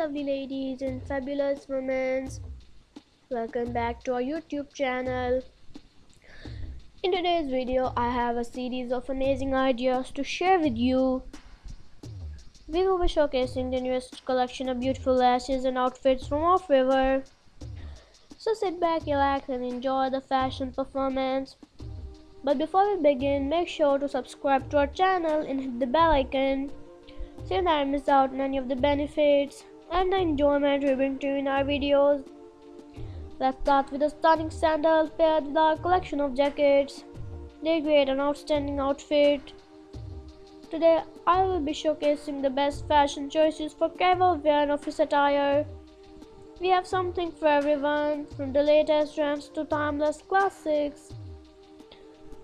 lovely ladies and fabulous women. Welcome back to our YouTube channel. In today's video, I have a series of amazing ideas to share with you. We will be showcasing the newest collection of beautiful lashes and outfits from off river. So sit back, relax, and enjoy the fashion performance. But before we begin, make sure to subscribe to our channel and hit the bell icon so you never miss out on any of the benefits and the enjoyment we bring to in our videos. Let's start with the stunning sandals paired with our collection of jackets. They create an outstanding outfit. Today I will be showcasing the best fashion choices for casual wear and office attire. We have something for everyone, from the latest trends to timeless classics.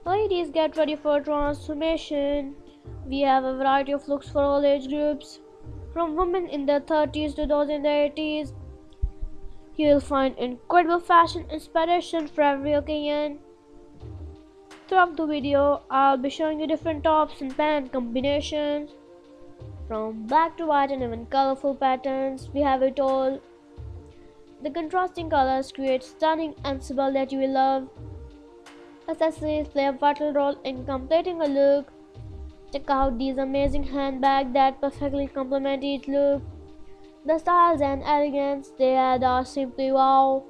Ladies, get ready for transformation. We have a variety of looks for all age groups, from women in their 30s to those in their 80s. You'll find incredible fashion inspiration for every occasion. Throughout the video, I'll be showing you different tops and pant combinations. From black to white and even colorful patterns, we have it all. The contrasting colors create stunning ensemble that you will love. Accessories play a vital role in completing a look. Check out these amazing handbags that perfectly complement each look. The styles and elegance they add are simply wow.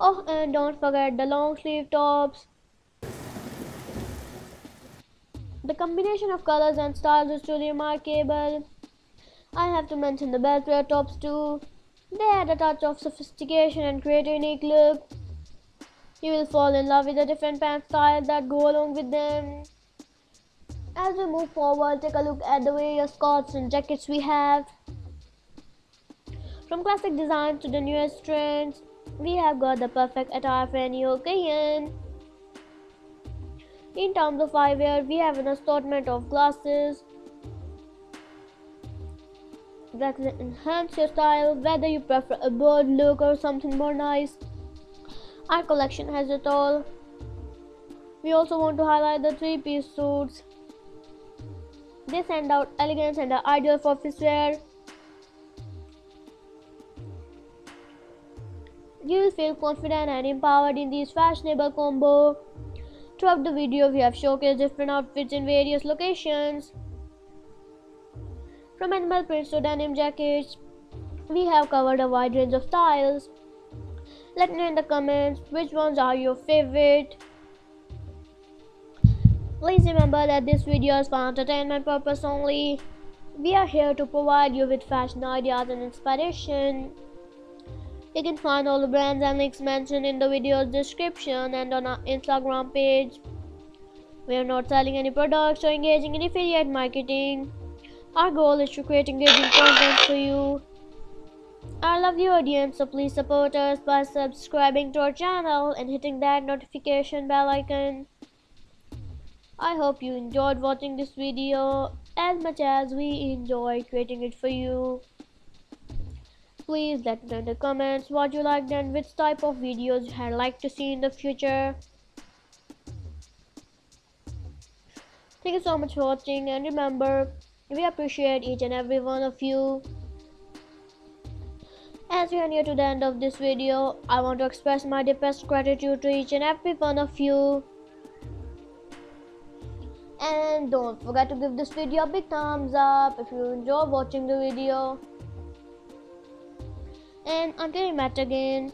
Oh, and don't forget the long sleeve tops. The combination of colors and styles is truly remarkable. I have to mention the beltway tops too. They add a touch of sophistication and create a unique look. You will fall in love with the different pant styles that go along with them. As we move forward, take a look at the various skirts and jackets we have. From classic designs to the newest trends, we have got the perfect attire for any occasion. In terms of eyewear, we have an assortment of glasses that enhance your style, whether you prefer a bold look or something more nice. Our collection has it all. We also want to highlight the three-piece suits. They send out elegance and are ideal for office wear. You will feel confident and empowered in these fashionable combo. Throughout the video, we have showcased different outfits in various locations. From animal prints to denim jackets, we have covered a wide range of styles. Let me know in the comments which ones are your favorite. Please remember that this video is for entertainment purpose only. We are here to provide you with fashion ideas and inspiration. You can find all the brands and links mentioned in the video's description and on our Instagram page. We are not selling any products or engaging in affiliate marketing. Our goal is to create engaging content for you. I love you audience, so please support us by subscribing to our channel and hitting that notification bell icon. I hope you enjoyed watching this video as much as we enjoy creating it for you. Please let me know in the comments what you liked and which type of videos you had like to see in the future. Thank you so much for watching and remember, we appreciate each and every one of you. As we are near to the end of this video, I want to express my deepest gratitude to each and every one of you. And don't forget to give this video a big thumbs up if you enjoy watching the video. And until we meet again,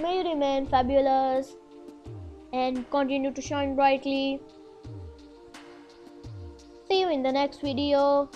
may you remain fabulous and continue to shine brightly. See you in the next video.